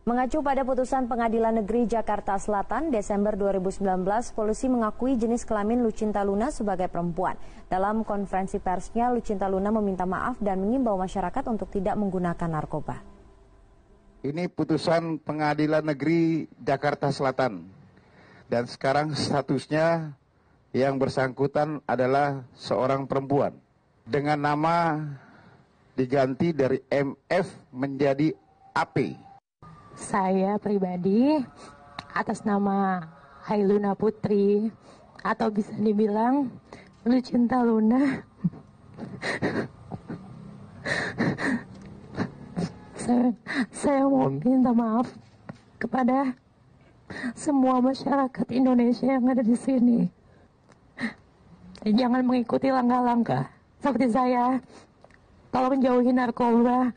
Mengacu pada putusan Pengadilan Negeri Jakarta Selatan Desember 2019, polisi mengakui jenis kelamin Lucinta Luna sebagai perempuan. Dalam konferensi persnya, Lucinta Luna meminta maaf dan mengimbau masyarakat untuk tidak menggunakan narkoba. Ini putusan Pengadilan Negeri Jakarta Selatan. Dan sekarang statusnya yang bersangkutan adalah seorang perempuan. Dengan nama diganti dari MF menjadi AP saya pribadi atas nama Hailuna Putri atau bisa dibilang Lucinta Luna saya, saya mau minta maaf kepada semua masyarakat Indonesia yang ada di sini. Jangan mengikuti langkah-langkah seperti saya. Tolong jauhi narkoba,